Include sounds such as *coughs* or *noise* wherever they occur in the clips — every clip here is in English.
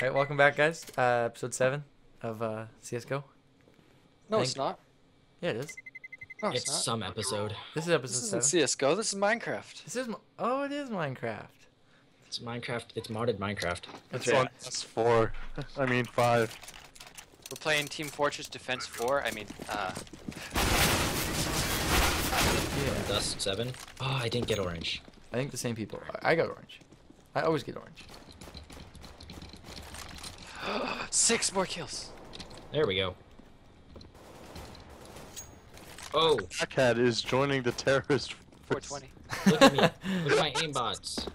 Alright, welcome back, guys. Uh, episode 7 of uh, CSGO. No, it's not. Yeah, it is. No, it's, It's not. some episode. This is episode This episode isn't 7. CS:GO. This is Minecraft. This is. Oh, it is Minecraft. It's Minecraft. It's modded Minecraft. That's It's right. on S4. *laughs* I mean, 5. We're playing Team Fortress Defense 4. I mean, uh, Yeah. Dust seven. Oh, I didn't get orange. I think the same people. I I got orange. I always get orange. *gasps* six more kills. There we go. Oh, Blackhat is joining the terrorist. force. 420. look at me. *laughs* Look at my aimbots.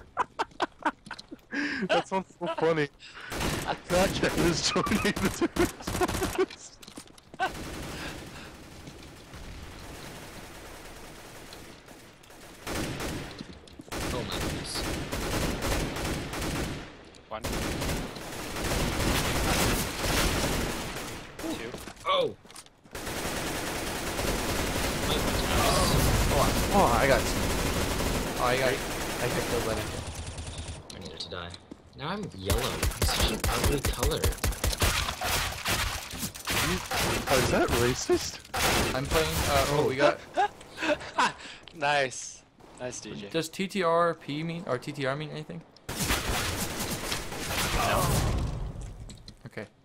*laughs* that sounds so funny. Blackhat is joining the terrorist. force. Oh my goodness. One. Two. Oh. Oh, I- oh, I got. Oh, I got. I got killed by that. I needed to die. Now I'm yellow. It's such an ugly color. Oh, is that racist? I'm playing. Uh, oh, we got. *laughs* Nice. Nice, DJ. Does TTRP mean or TTR mean anything?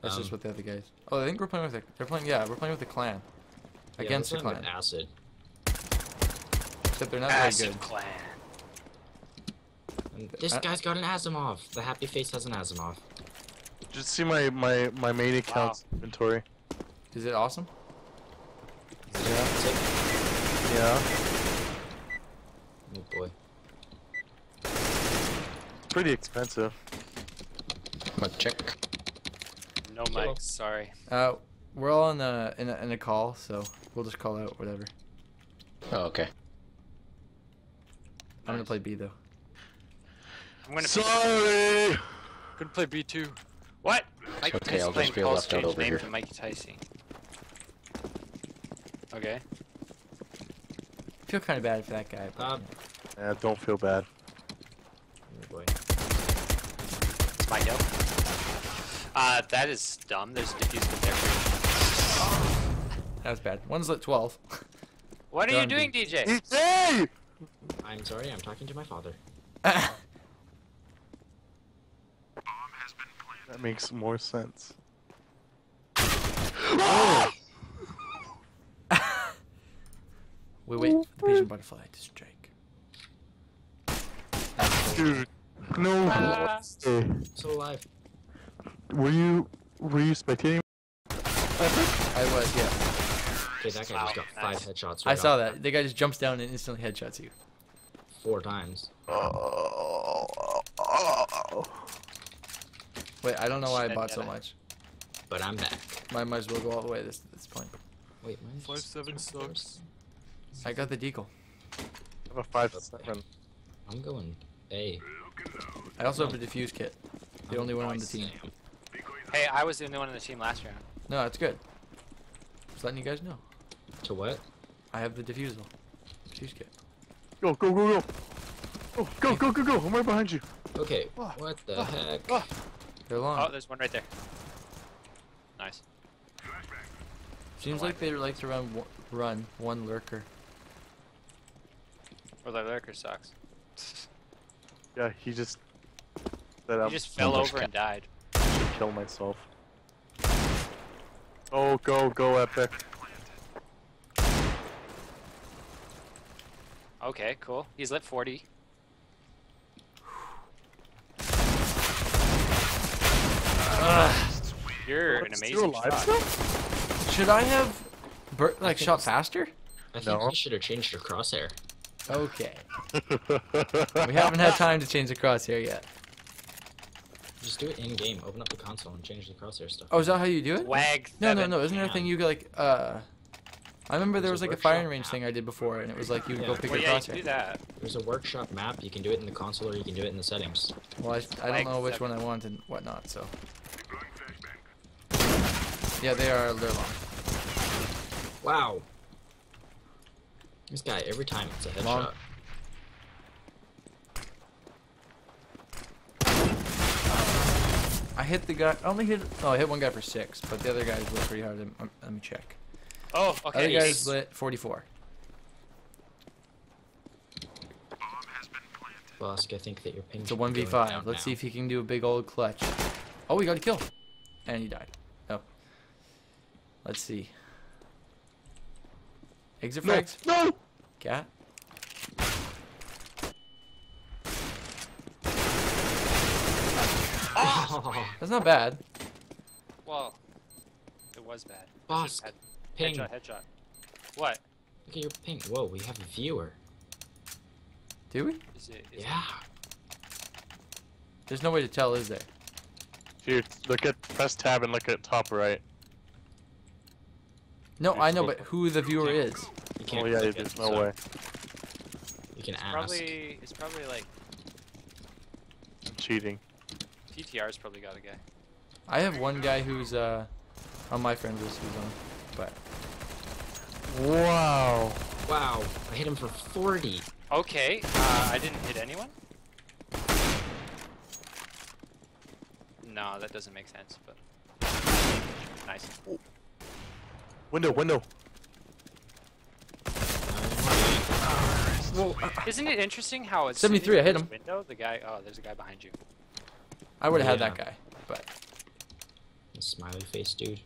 Okay, that's just Um, what the other guys. Oh, I think we're playing with the. They're playing. Yeah, we're playing with the clan. Yeah, Against the clan. Acid. Except they're not very Acid good. Clan. And this Uh, guy's got an Asiimov. The happy face has an Asiimov. Just see my my my main account's inventory. Is it awesome? Yeah. Yeah, Oh boy. it's pretty expensive. But check. No Kill. mics, sorry. Uh, we're all in a in a, in a call, so we'll just call out whatever. Oh, okay. I'm gonna play B though. I'm gonna, Sorry. gonna play B2. What? Mike Okay, Tyson I'll just be left out over name here. to Mikey Tyson. Okay. I feel kind of bad for that guy. But, Uh, Yeah, don't feel bad. Oh boy. It's my go. Uh, that is dumb. There's a defuse kit there. that was bad. One's at 12. *laughs* What are They're you on doing, B. DJ? Hey! I'm sorry, I'm talking to my father. *laughs* That makes more sense. we *gasps* wait for the Pigeon Butterfly to strike. Dude, no. Ah. Hey, Still alive. Were you were you spectating? I was, yeah. Okay, that guy Wow, just got five nice. headshots. I saw off that. The guy just jumps down and instantly headshots you. Four times. Oh, Wait, I don't know why I bought so much. But I'm back. I might as well go all the way at this, this point. Wait, mine Five, seven stars. I got the deagle. I have a five seven. I'm going A. I also have a defuse kit. The I'm only one on the team. Sam. Hey, I was the only one on the team last round. No, it's good. Just letting you guys know. To what? I have the defusal. Defuse kit. Go go go go. Oh, go go go go! I'm right behind you. Okay, Ah, what the ah, heck? ah. They're long. Oh, there's one right there. Nice. Seems like they like to run one, run one lurker. Well, that lurker sucks. *laughs* Yeah, he just He just fell over and died. Gonna kill myself. Oh, go go epic! Okay, cool. He's lit 40. You're an Still amazing alive shot. still? Should I have bur- like think shot faster? I think No. you should have changed your crosshair. Okay. *laughs* We haven't had time to change the crosshair yet. Just do it in game. Open up the console and change the crosshair stuff. Oh, is that how you do it? Wag. No, no, no. Isn't there a thing you could, like uh? I remember there was like a a firing range app. thing I did before, and it was like you would go Yeah. pick Well, your yeah, you can do that. There's a workshop map. You can do it in the console or you can do it in the settings. Well, I, I don't know which seven. one I want and whatnot, so. Yeah, they are. They're long. Wow. This guy, every time it's a headshot. Long. I hit the guy. I only hit. Oh, I hit one guy for six, but the other guys lit pretty hard. Let me- Let me check. Oh, okay. Other okay. guys lit 44. Bossk, I think that your ping It's a 1v5. Let's now. see if he can do a big old clutch. Oh, he got a kill. And he died. Oh. Let's see. Exit No, frags? no! Cat? Oh, *laughs* That's not bad. Well, it was bad. Bossk, Head- ping. Headshot, headshot. What? Look at your ping. Whoa, we have a viewer. Do we? Is it? Is Yeah. There's no way to tell, is there? Here, look at press tab and look at top right. No, I know, but who the viewer is. You can't Oh yeah, click there's it, no so way. You can It's ask. probably it's probably like I'm cheating. TTR's probably got a guy. I have one guy who's uh on my friend list who's on, but Wow. Wow, I hit him for 40. Okay, uh, I didn't hit anyone. No, that doesn't make sense. But nice. Window, window. well Isn't it interesting how it's 73, I hit him. Window, the guy. Oh, there's a guy behind you. I would have had that guy. But The Smiley face dude.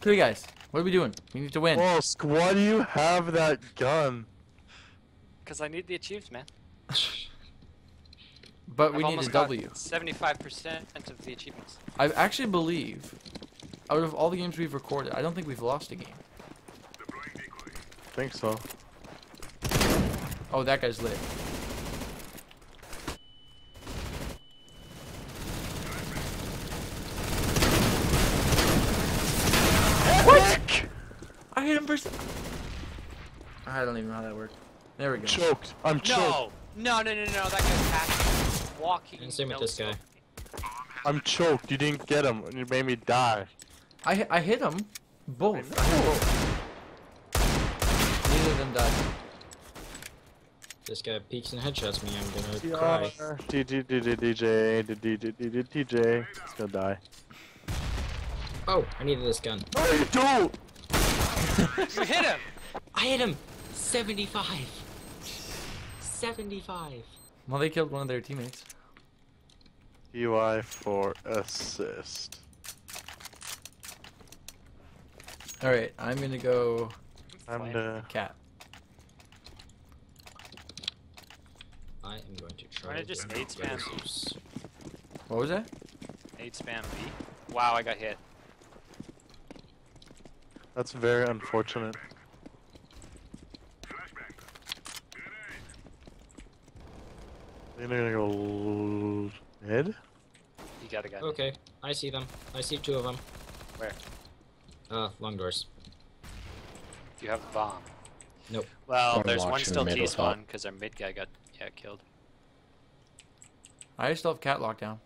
okay, guys, what are we doing? We need to win. Bossk, why do you have that gun? Cause I need the achieves, man. *laughs* But we I've need a almost got W. 75% of the achievements. I actually believe, out of all the games we've recorded, I don't think we've lost a game. think so. Oh, that guy's lit. What? I hit him for. s- I don't even know how that worked. There we go. Choked. I'm choked. No, no, no, no, no. That guy's hacking, walking. And same with this guy. no-scope. I'm choked. You didn't get him. You made me die. I I hit him both. I hit both. Neither of them died. This guy peeks and headshots me, I'm gonna cry. DJ, DJ, DJ, DJ, DJ, DJ. It's gonna die. Oh, I needed this gun. No, you don't. You hit him. I hit him! 75! 75! Well, they killed one of their teammates. UI for assist. All right, I'm gonna go I'm the. cat. I am going to try Trying to just again. nade spam. Zeus. What was that? Eight spam B. Wow, I got hit. That's very unfortunate. They're gonna go mid. You got a guy. Okay, I see them. I see two of them. Where? Uh, long doors. You have a bomb. Nope. Well, One there's one still middle T spawn because our mid guy got yeah killed. I still have cat lockdown.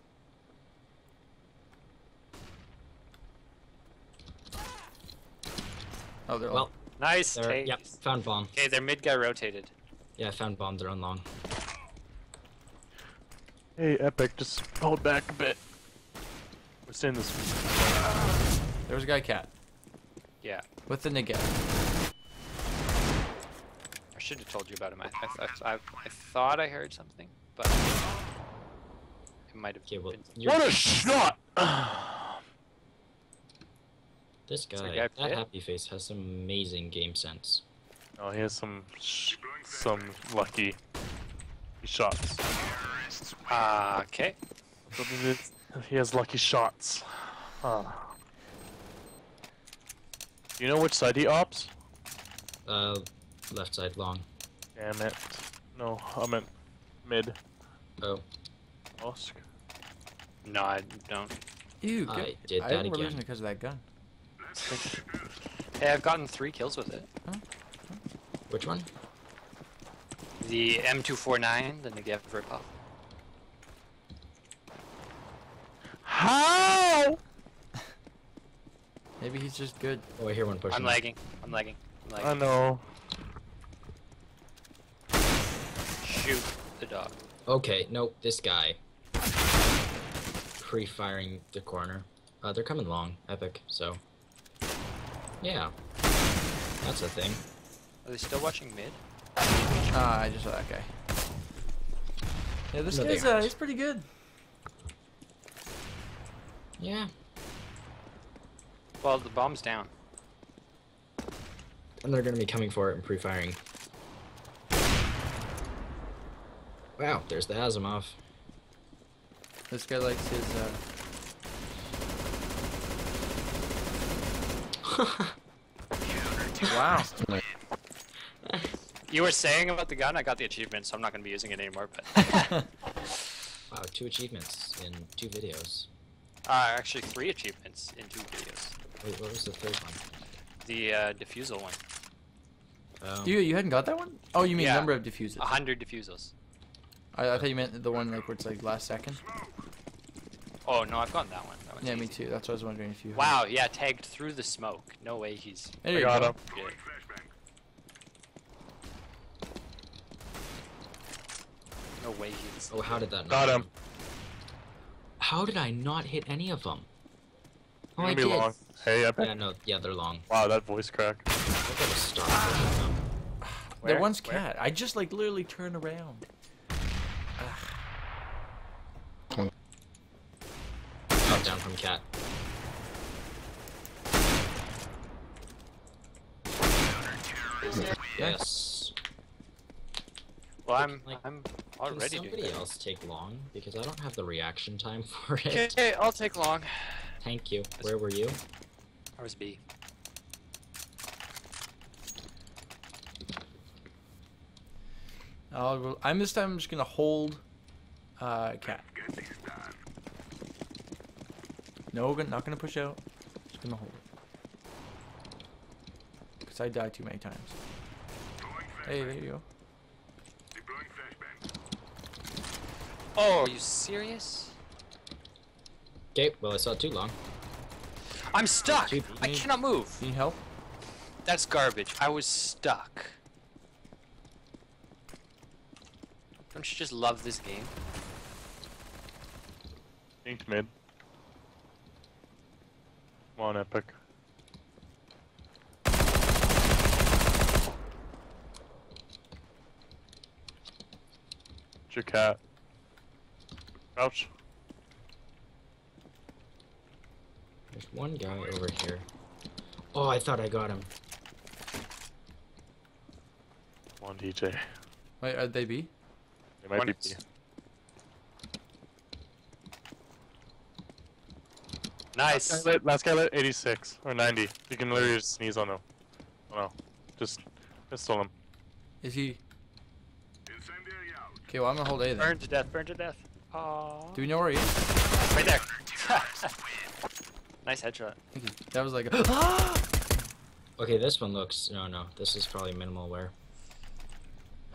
Oh, they're all. Well, Nice There, take. yep, found bomb. Okay, their mid guy rotated. Yeah, found bomb. They're on long. Hey, Epic, just hold back a bit. We're seeing this. there was a guy cat Yeah, with the nigga. I should have told you about him. I, I, I, I, I thought I heard something, but it might have Okay, well, been. What a shot! *sighs* this guy, guy that pit? happy face has some amazing game sense. oh, he has some sh- some lucky shots. Ah, okay. He has lucky shots. Huh. Do you know which side he ops? Uh, left side long. Damn it. No, I meant mid. Oh, Oscar. No, I don't. Ew, I good. did I that think we're again. losing because of that gun. Hey, I've gotten three kills with it. which one? The M249, then the Negev ripoff. How? *laughs* Maybe he's just good. Oh, I hear one pushing. I'm lagging. I'm lagging. I'm I lagging. know. Shoot the dog. Okay, nope, this guy. Pre-firing the corner. Uh, they're coming long, epic, so. Yeah. That's a thing. Are they still watching mid? Ah, I just saw that guy. Yeah, this No, guy's uh, he's pretty good. Yeah. Well, the bomb's down. And they're gonna be coming for it and pre-firing. Wow, there's the Asiimov. This guy likes his uh. *laughs* wow. You were saying about the gun, I got the achievement, so I'm not gonna be using it anymore. But *laughs* Wow, two achievements in two videos. uh, actually, three achievements in two videos. Wait, what was the third one? The uh, defusal one, Oh, You you hadn't got that one? Oh, you mean Yeah. number of defusers? a hundred defusals. I, I thought you meant the one like where it's like last second. Oh no, I've gotten that one. That one's Yeah, me too. That's what I was wondering if you. had. Wow, yeah, tagged through the smoke. No way he's There I you got go. him. good. No way he's. Oh, how did that not Got hit him. How did I not hit any of them? Oh, Gonna I be did. long. Hey, epic. Yeah, no, yeah, they're long. Wow, that voice crack. I gotta stop pushing them. There Where? one's Where? cat. I just like literally turn around. Shot down from cat. Yes. Well, I'm I'm Can already doing somebody that. else take long? Because I don't have the reaction time *laughs* for it. Okay, I'll take long. Thank you. Where were you? I was B. I'll go, I'm this time. I'm just gonna hold. Uh, cat. No, gon- not gonna push out. Just gonna hold. Cause I died too many times. Hey, there you go. Oh, are you serious? Okay, well I saw too long. I'm stuck. Dude, I me- cannot move. Need help? That's garbage. I was stuck. Don't you just love this game? Inked mid. Come on, epic. It's your cat. Crouch. There's one guy over here. Oh, I thought I got him. One DJ. Wait, are they B? It might One be. B. Nice. Last guy lit, last guy lit 86 or 90. You can literally just sneeze on him. Oh no. Just pistol him. Is he? Okay, well I'm gonna hold A then. Burn to death. Burn to death. Aww. Do we know where he is? Right there. *laughs* nice headshot. Thank you. That was like. A *gasps* Okay, this one looks. No, no. This is probably minimal wear.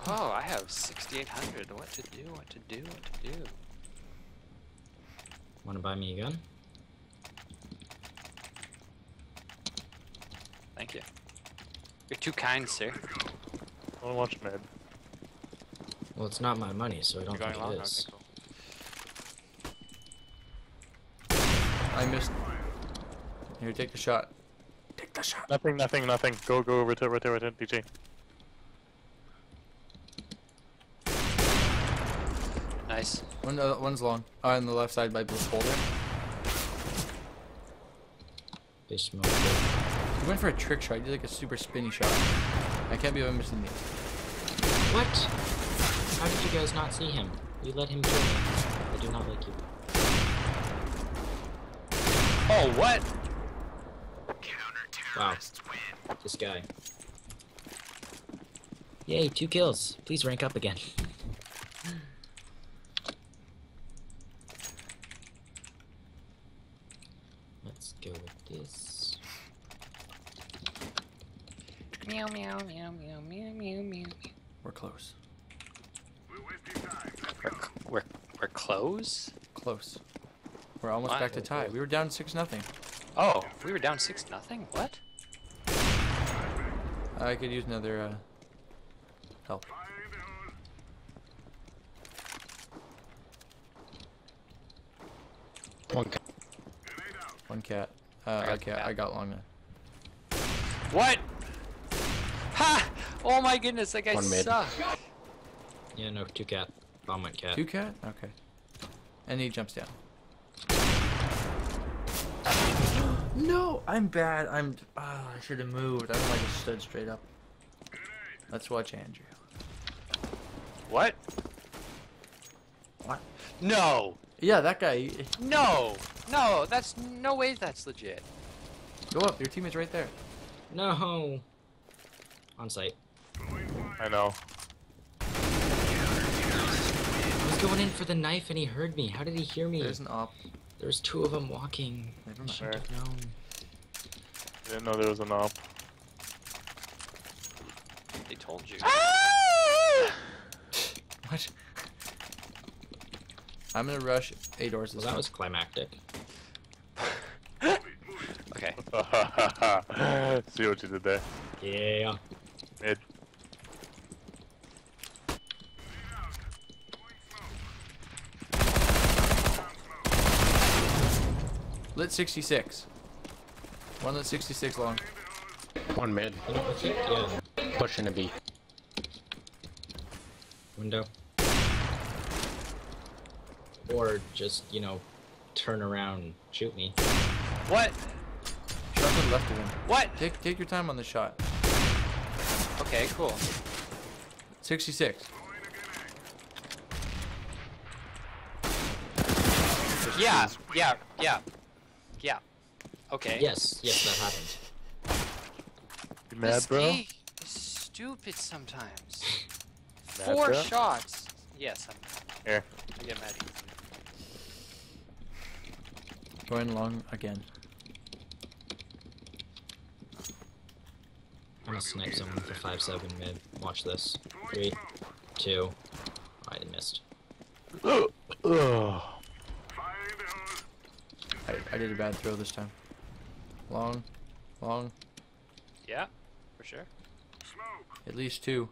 Oh, I have 6,800. What to do? What to do? What to do? Wanna buy me a gun? Thank you. You're too kind, sir. I wanna watch mid. Well, it's not my money, so I don't going think long. it Okay, is. cool. I missed. Here, take the shot. Take the shot. Nothing, nothing, nothing. Go, go, rotate, rotate, rotate, DJ. Nice. One, uh, one's long. Oh, on the left side by Bliss Boulder. They smoke. He went for a trick shot. He did like a super spinny shot. I can't believe I'm missing these. What? How did you guys not see him? You let him kill me. I do not like you. Oh, what? Wow. This guy. Yay, two kills. Please rank up again. Let's go with this. Meow, meow, meow, meow, meow, meow, meow. We're close. We're, we're, we're close? Close. We're almost back to tie. We were down six nothing. Oh, we were down six nothing. What? I could use another uh, help. One cat. One cat. Uh, I, got cat. I got long man. What? Ha! Oh my goodness, that guy One mid. Yeah, no, two cat. Bomb went cat. Two cat? Okay. And he jumps down. No, I'm bad. I'm. Ah, I should have moved. I don't like just stood straight up. Let's watch Andrew. What? What? No! Yeah, that guy. No! No, that's no way that's legit. Go up. Your teammate's right there. No. On site. I know. I was going in for the knife and he heard me. How did he hear me? There's an op. There's two of them walking. Never I mind. should have known. Didn't know there was an op. They told you. Ah! *laughs* What? I'm gonna rush A doors Well, this that time. was climactic. *laughs* Okay. *laughs* See what you did there. Yeah. Lit 66. One lit 66 long. One mid. You know, I yeah. Pushing a B. Window. Or just, you know, turn around shoot me. What? Shot to the left of him. What? Take take your time on the shot. Okay, cool. 66. Yeah, yeah, yeah. Yeah. Okay. Yes, yes, that happened. You mad, This bro? game is stupid sometimes. Mad, Four bro? shots. Yes, I'm. Here. I get mad easily. Going long again. I'm gonna snipe someone for 5-7 mid. Watch this. Three, two. Oh, I missed. *gasps* Ugh. I, I did a bad throw this time. Long. Long. Yeah, for sure. Smoke. At least two.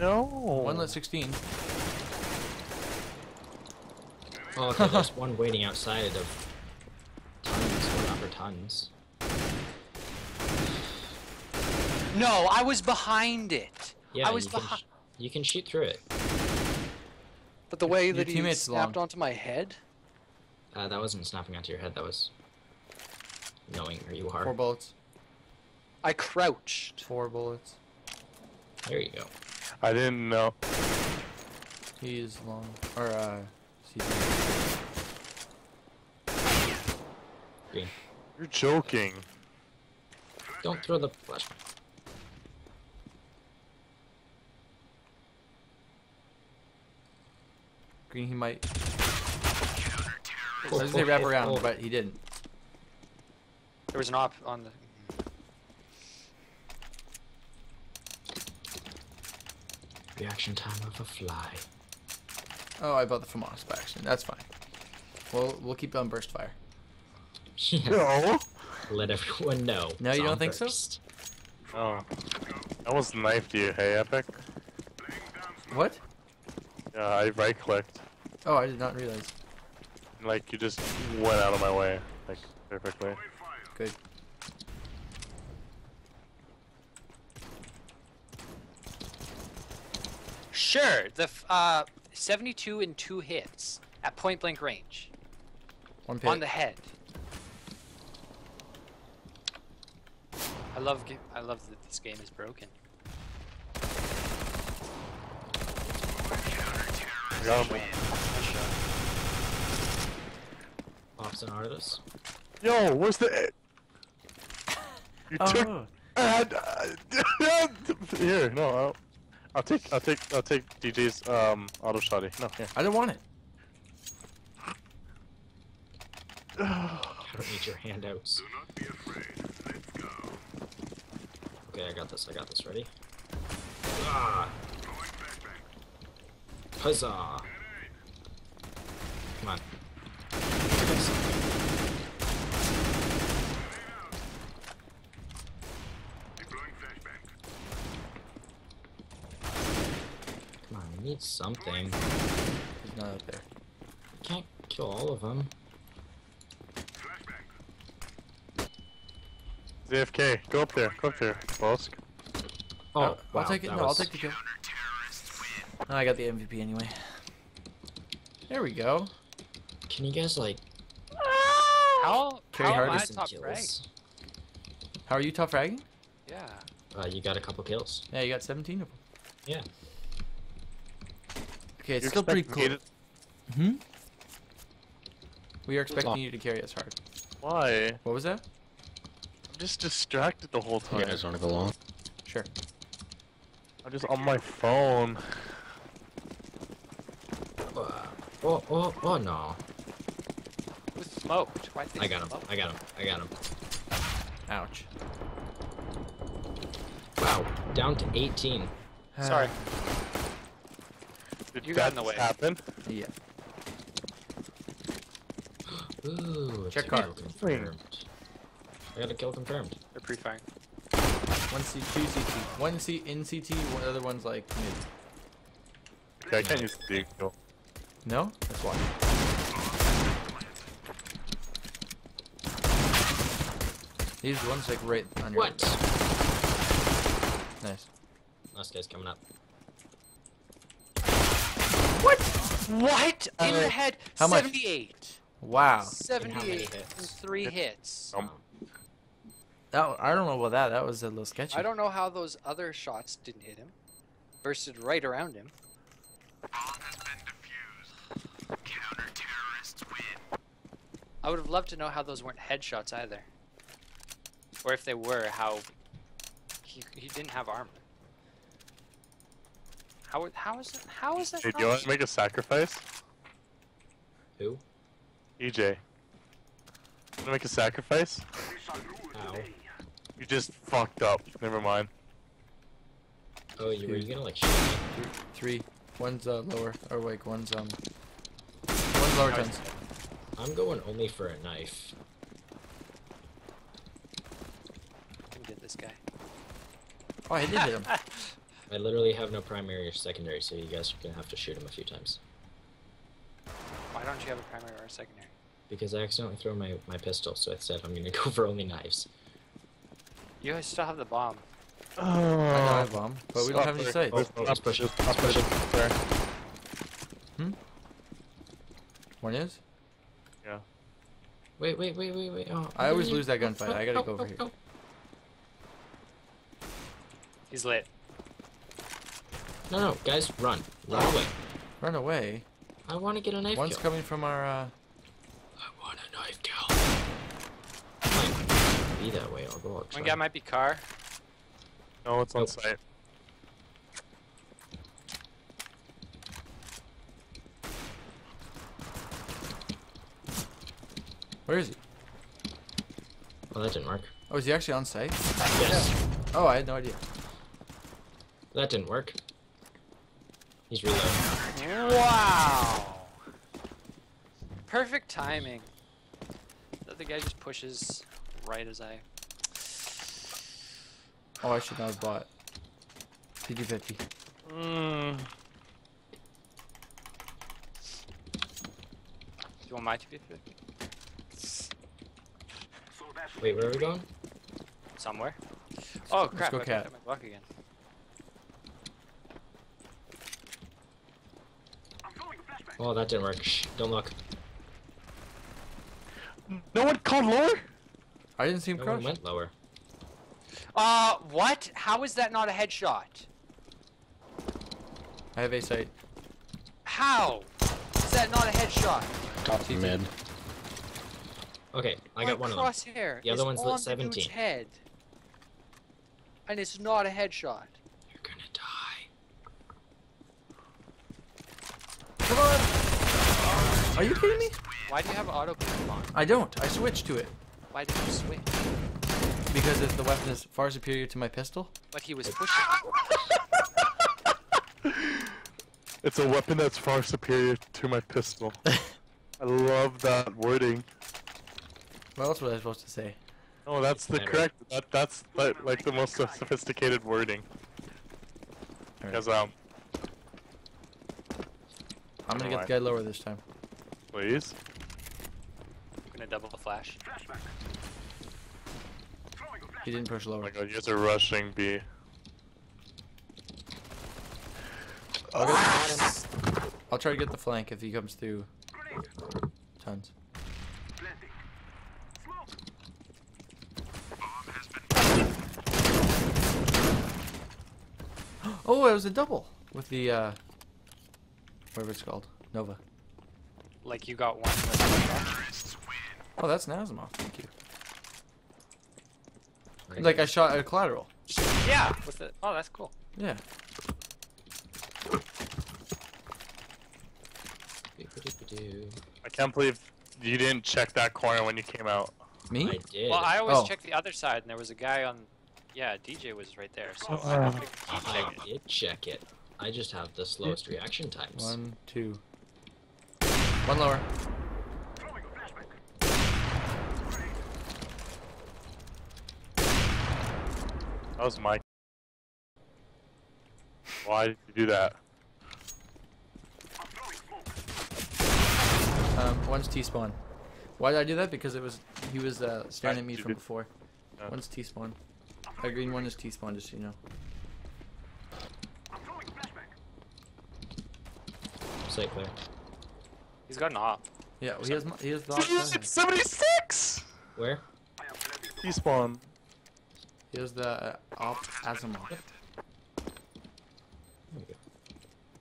No. One lit 16. Oh, okay, there's *laughs* one waiting outside of tons, one upper tons. No, I was behind it. Yeah, I was behind. Sh- you can shoot through it. But the way Your that he teammate's snapped long. onto my head, Uh, that wasn't snapping onto your head, that was knowing where you are. Four are. bullets. I crouched. Four bullets. There you go. I didn't know. He is long. Or, uh. CT. Green. You're joking. Don't throw the flash. Green, he might. I was gonna say wrap around, oh. but he didn't. There was an op on the. Reaction time of a fly. Oh, I bought the FAMAS by accident. That's fine. We'll, we'll keep on burst fire. Yeah. No. Let everyone know. No, you don't on think so? first. Oh. I almost knifed you, hey Epic. What? Yeah, I right clicked. Oh, I did not realize. Like you just went out of my way. Like perfectly. Good. Sure, the f- uh, 72 and two hits at point blank range One pit. on the head. I love I love that this game is broken. I got. Ops and artists. Yo, where's the? You took. Oh. Uh, *laughs* here, no, I'll, I'll take, I'll take, I'll take DJ's um auto shotty. No, here. I didn't want it. *sighs* I don't need your handouts. Okay, I got this. I got this. Ready? Ah! Huzzah! Come on. Come I need something. He's not up there. Can't kill all of them. ZFK, go up there, go up there, Bossk. Oh, I'll, wow, I'll take it. that No, I'll take the kill. Oh, I got the MVP anyway. There we go. Can you guys like How, Carry how hard am I is top rank? kills? How are you top fragging? Yeah. Uh, you got a couple kills. Yeah, you got 17 of them. Yeah. Okay, it's You're still pretty cool. me Hmm? We are expecting you to carry us hard. Why? What was that? I'm just distracted the whole time. You guys want to go long? Sure. I'm just on my phone. Oh, oh, oh no. Who smoked? Why did I got him. smoke? I got him. I got him. Ouch. Wow. Down to 18. Sorry. Did You that got in the just way. happen? Yeah. *gasps* Ooh. Check kill card. confirmed. I got a kill confirmed. They're pre-firing. One C, two CT. One C in CT, one other one's like mid. Okay, I can't use the deagle. No? That's why. These ones like right on your. What? Nice. Last guy's coming up. What? What? In Uh, the head. how much? 78. Wow. many 78 hits? and three hits. Um, That I don't know about that. That was a little sketchy. I don't know how those other shots didn't hit him. Bursted right around him. I would have loved to know how those weren't headshots either. Or if they were, how he, he didn't have armor. How how is it? How is that? Hey, do you a want to make a sacrifice? Who? EJ. Want to make a sacrifice? Ow. You just fucked up. Never mind. Oh, you were you gonna like shoot me? Three. One's uh, lower, or like one's um. One's lower Nice. tens. I'm going only for a knife. Can get this guy. Oh, I did hit him. *laughs* I literally have no primary or secondary, so you guys are gonna have to shoot him a few times. Why don't you have a primary or a secondary? Because I accidentally threw my, my pistol, so I said I'm gonna *laughs* go for only knives. You guys still have the bomb. I know I Oh, have bomb, but we don't have any Sorry. sights. Oh, There's- let's push it. there's- I'll push it. There. One is. Yeah. Wait, wait, wait, wait, wait. Oh, I always lose that gunfight. Oh, I gotta oh, go over oh, here. oh. He's lit. No, no, guys, run. Run away. Run away. I want to get a knife One's kill. coming from our. uh... I want a knife kill. Might be that way, I'll go outside. One guy might be car. No, it's on Nope. site. Where is he? Oh, that didn't work. Oh, is he actually on site? Yes. Oh, I had no idea. That didn't work. He's reloading. Wow. Perfect timing. The other guy just pushes right as I. Oh, I should not have bought. PD 50. Mm. Do you want my TP Wait, where are we going? somewhere? Oh crap! go I picked cat. up my Glock again. Oh, that didn't work. Shh, don't look. No one called lower? I didn't see him No one went lower. Uh, what? How is that not a headshot? I have a sight. How? Is that not a headshot? Top mid. Okay, I My got one of them. crosshair The other one's lit on the 17. head. And it's not a headshot. You're gonna die. Come on! Are you kidding me? Why do you have auto on? I don't. I switched to it. Why did you switch? Because if the weapon is far superior to my pistol. But he was pushing. *laughs* It's a weapon that's far superior to my pistol. *laughs* I love that wording. What else was I supposed to say? Oh, that's the Better. correct. That that's like, like the most sophisticated wording. Alright. Because um, I'm gonna Never get the guy lower this time. Please. I'm gonna double the flash. He didn't push lower. Oh lower. my god, you guys are rushing B. I'll try to get the flank if he comes through. Tons. Oh, it was a double with the uh, whatever it's called, Nova. Like you got one. with Oh, that's Nazimov. Thank you. Right. Like I shot a collateral. Yeah. With the. Oh, that's cool. Yeah. I can't believe you didn't check that corner when you came out. Me? I did. Well, I always Oh. check the other side, and there was a guy on. Yeah, DJ was right there. So Oh, I uh, figured he'd check I it. did check it. I just have the slowest reaction times. One, two. One lower. That was my. Why did you do that? Um, one's T spawn. Why did I do that? Because it was he was uh, staring at me from before. Yeah. One's T spawn. A green one is T spawn, just so you know. Say clear. He's got an op. Yeah, well, he has he has the option. 76! Where? T spawn. He has the uh, op Asiimov. There we.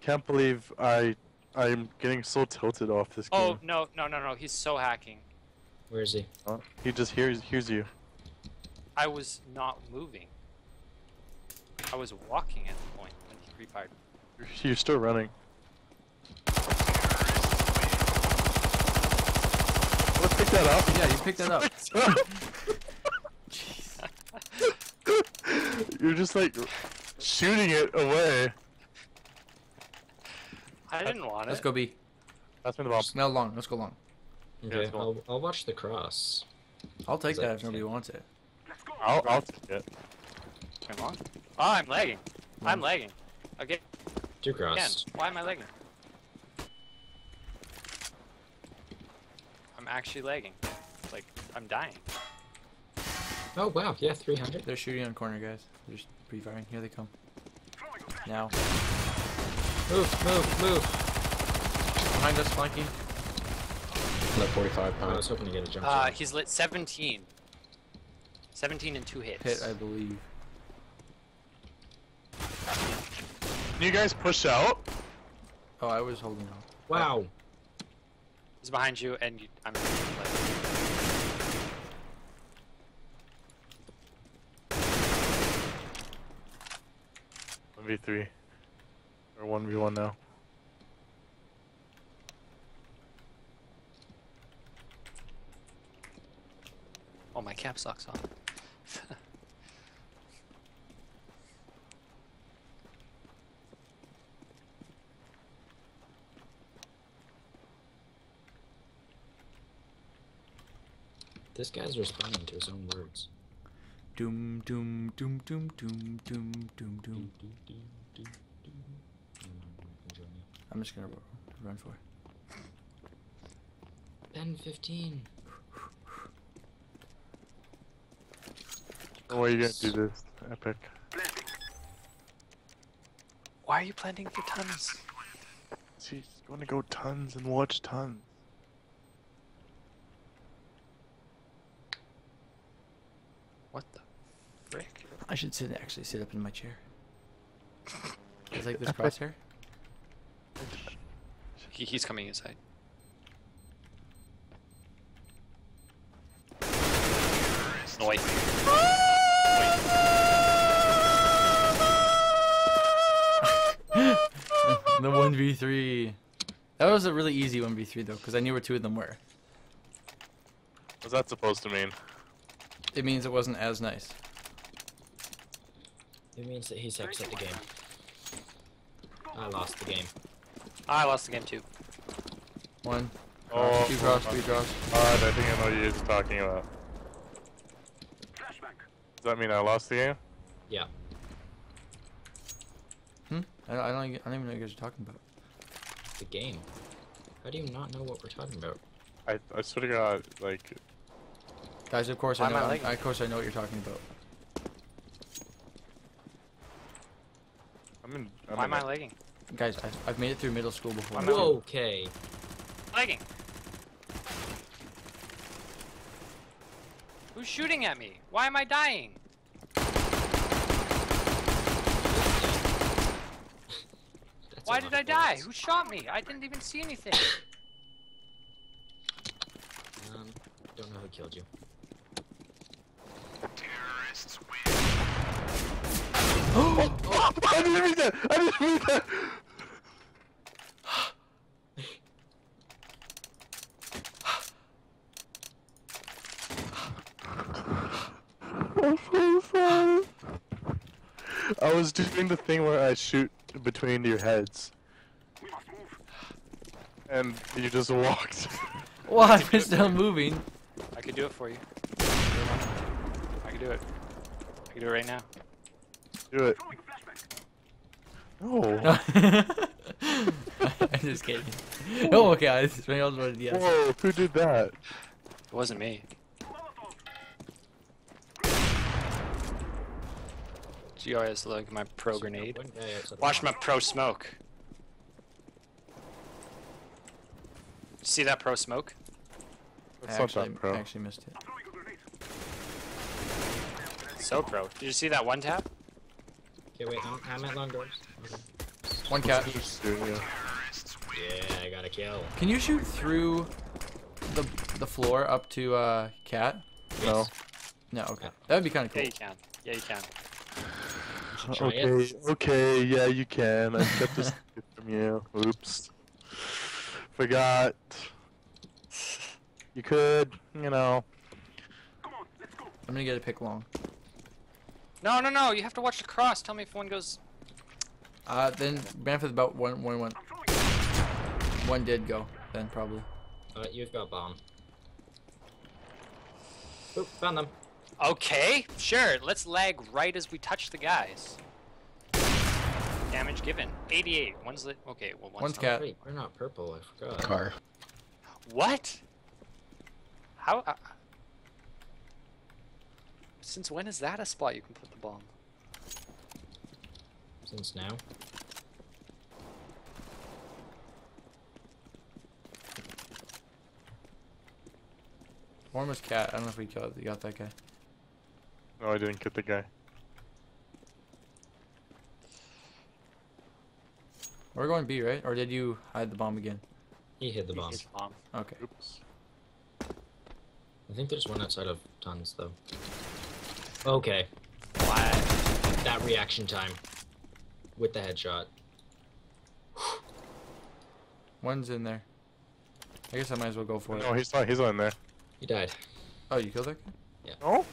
Can't believe I. I'm getting so tilted off this oh, game. Oh no no no no! He's so hacking. Where is he? Huh? He just hears hears you. I was not moving. I was walking at the point when he refired. You're, you're still running. Let's pick that up. Yeah, you picked that up. *laughs* *laughs* You're just like shooting it away. I didn't want Let's it. go B. That's me the bomb. Now long. Let's go long. Okay, it's cool. I'll, I'll watch the cross. I'll take that that- if nobody wants it. I'll, I'll take it. Turn on. Oh, I'm lagging. I'm lagging. Okay, Two again. cross. Why am I lagging? I'm actually lagging. Like I'm dying. Oh wow, yeah, 300. They're shooting on corner, guys. They're just pre-firing. Here they come. Now. Move, move, move. Behind us, flanking. That 45 Oh, I was hoping to get a jump. Uh, shot. he's lit 17. 17 and two hits. Hit, I believe. Can you guys push out? Oh, I was holding on. wow. He's behind you, and you, I'm. Like, One v three, or one v one now. oh, my cap sucks on. *laughs* This guy's responding to his own words. Doom, doom, doom, doom, doom, doom, doom, doom. I'm just gonna run for it. Ben 15. Why are you gonna do this, Epic? Why are you planting for tons? She's gonna go tons and watch tons. What the frick? I should sit actually sit up in my chair. *laughs* It's like this crosshair. He, he's coming inside. Noise. *laughs* the one v three. That was a really easy one v three though, because I knew where two of them were. What's that supposed to mean? It means it wasn't as nice. It means that he's exit the game. I lost the game. I lost the game too. One. Oh, Cross, two cross, three cross. Alright, I think I know what you're talking about. Flashback. Does that mean I lost the game? Yeah. Hmm. I don't. I don't, I don't even know what you guys are talking about. the game. How do you not know what we're talking about? I I swear to God, like Guys, of course Why I know. I I'm- of course I know what you're talking about. I'm in. I'm Why in am I a- lagging? Guys, I've, I've made it through middle school before. Why am okay. Lagging. Who's shooting at me? Why am I dying? Why did I die? Who shot me? I didn't even see anything. *coughs* Um, don't know who killed you. Terrorists win. *gasps* oh! I didn't mean that. I didn't mean that. I'm so sorry. I was doing the thing where I shoot between your heads. And you just walked. *laughs* Why? *laughs* I'm still moving. I could do it for you. I could do it. I could do it right now. Do it. No. *laughs* I'm just kidding. Oh, okay. I just I was ready. Yes. Whoa, who did that? It wasn't me. GRS, look at my pro grenade. One guy outside Watch my pro smoke. See that pro smoke? I actually, that pro. actually missed it. So pro. Did you see that one tap? Okay, wait, I'm, I'm at long doors. Okay. One cat. Just do it, yeah. Yeah, I got a kill. Can you shoot through the the floor up to uh cat? No. Yes. No. Okay. That would be kind of cool. Yeah, you can. Yeah, you can. Should try Okay, it. okay, yeah, you can. I kept this *laughs* from you. Oops. Forgot. You could, you know. Come on, let's go. I'm gonna get a pick long. No, no, no. You have to watch the cross. Tell me if one goes. Uh, then Banford about one one one. One did go. Then probably. Uh, you've got bomb. Oop, found them. Okay, sure. Let's lag right as we touch the guys. Damage given. 88. One's lit. Okay, well, one's One's not- cat. Wait, we're not purple, I forgot. Car. What? How? Uh, since when is that a spot you can put the bomb? Since now. One was cat. I don't know if we got, we got that guy. No, I didn't get the guy. We're going B, right? Or did you hide the bomb again? He hit the bomb. His bomb. Okay. Oops. I think there's one outside of tons, though. Okay, Why? that reaction time. With the headshot. *sighs* One's in there. I guess I might as well go for it. No, he's not. He's not in there. He died. Oh, you killed that guy? No?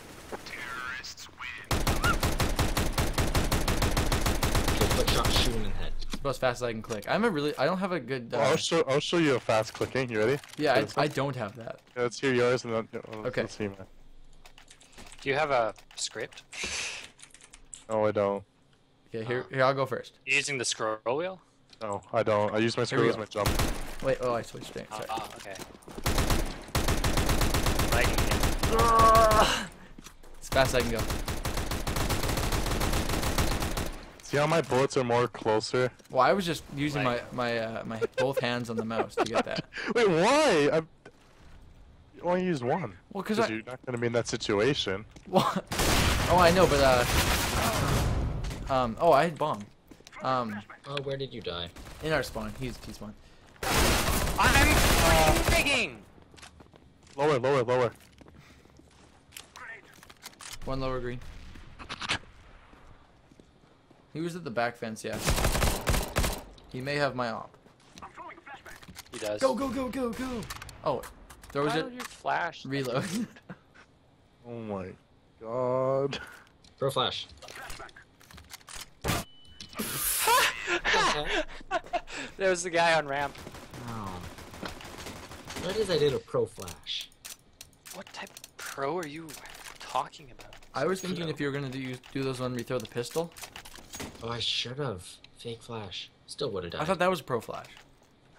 Kill quick shot, shoot him in the head. It's about as fast as I can click. I'm a really. I don't have a good. Well, Uh, I'll show. I'll show you a fast clicking. You ready? yeah, I, I don't have that. Yeah, let's hear yours and then. oh, Okay. Let's see, man. Do you have a script? No, I don't. Okay, here, here I'll go first. You using the scroll wheel? No, I don't. I use my scroll we screw as my jump. Wait, oh, I switched it. Oh, Sorry. oh, okay. Lagging again. As fast as I can go. See how my bullets are more closer? Well, I was just using Like- my my uh, my both hands on the mouse to get that. *laughs* Wait, why? I you only used one. Well, cause I. you're not gonna be in that situation. *laughs* Well, oh, I know, but uh. Um. Oh, I had bomb. Um. Oh, where did you die? In our spawn. He's he's spawn. I'm freaking digging! Lower, lower, lower. One lower green. He was at the back fence, yeah. He may have my op. He does. Go go go go go. Oh, throws Why it. would flash? Reload. *laughs* Oh my god. Throw flash. *laughs* there was the guy on ramp. Oh. What is I did a pro flash? What type of pro are you talking about? I was thinking if you were gonna do do those when we throw the pistol. Oh, I should have. Fake flash. Still would have died. I thought that was a pro flash.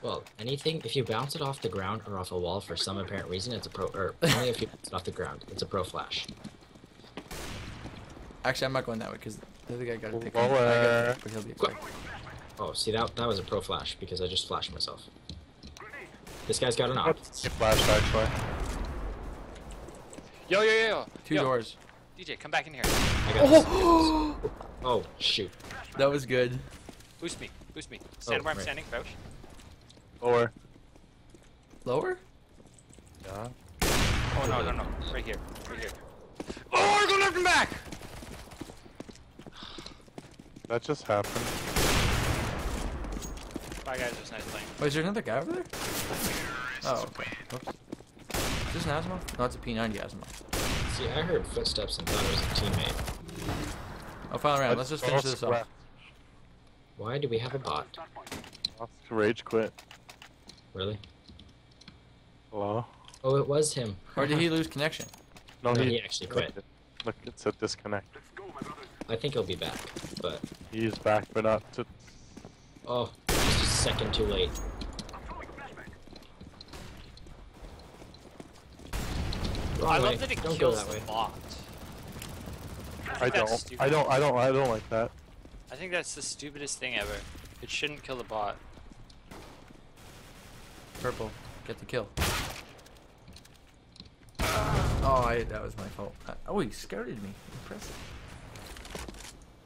Well, anything if you bounce it off the ground or off a wall for some apparent reason, it's a pro. Or *laughs* only if you bounce it off the ground, it's a pro flash. Actually, I'm not going that way because the other guy got to pick Lower. him. I gotta pick, but he'll be quick. Oh, see that that was a pro flash because I just flashed myself. This guy's got an op. What's a flash actually? Yo, yo, yo, yo. Two yo, doors. DJ, come back in here. I got this. Oh shoot! That was good. Boost me. Boost me. Stand Oh, where I'm right. standing. Crouch. Or Lower? yeah. Oh, no, no, no. Right here. Right here. Oh, we're going up and back! That just happened. Bye, guys. It was nice playing. Wait, is there another guy over there? Oh, okay. Oops. Is this an Asiimov? No, it's a P90 Asiimov. See, I heard footsteps and thought it was a teammate. Oh, final round. Let's just finish this off. Why do we have a bot? Rage quit. Really? Hello? Oh, it was him. Or did he *laughs* lose connection? No, No, he actually quit. Look, it said disconnect. I think he'll be back, but He's back, but not to. oh, just a second too late. Wrong I way. love that it Don't kills that the way. bot. I That's don't. I don't. I don't. I don't like that. I think that's the stupidest thing ever. It shouldn't kill the bot. Purple. Get the kill. Oh, I, that was my fault. Uh, oh, he scouted me. Impressive.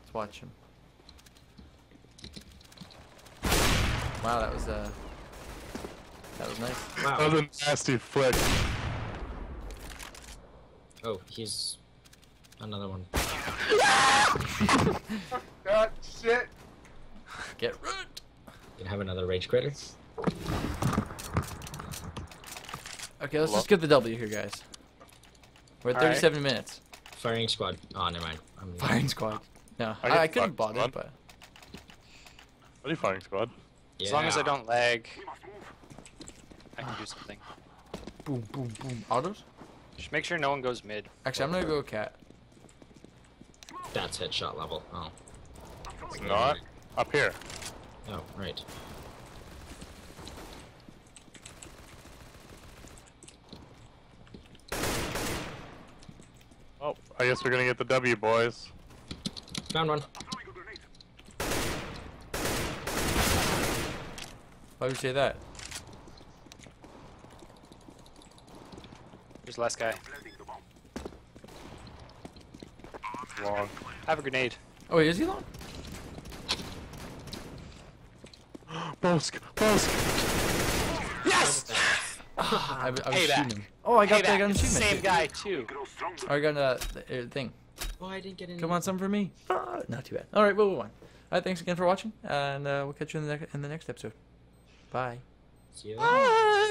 Let's watch him. Wow, that was uh, that was nice. Wow. That was a nasty flick. Oh, he's another one. God, *laughs* ah, shit. Get root. Gonna have another rage critter. Okay, let's Hello? just get the W here, guys. We're at All right. 37 minutes. Firing squad. Oh, never mind. I'm *laughs* Firing squad. No, I I, get I couldn't fucked, bought it, but What are you firing, squad? As long as I don't lag, I can do *sighs* something. boom, boom, boom. Autos. Just make sure no one goes mid. Actually, I'm gonna go cat. That's headshot level. Oh. It's not. Up here. Oh, right. Oh, I guess we're gonna get the W, boys. Found one. Why would you say that? There's last guy. Long. Have a grenade. Oh, wait, is he long? *gasps* Bossk, Bossk. Yes! *laughs* I, I was Payback. shooting him. Oh, I got, I Payback. got an It's the achievement. same guy too. I got a uh, thing. Oh, I didn't get any. Come on, some for me. Ah, not too bad. All right, we'll move on. All right, thanks again for watching, and uh, we'll catch you in the, ne- in the next episode. Bye. See you. Bye.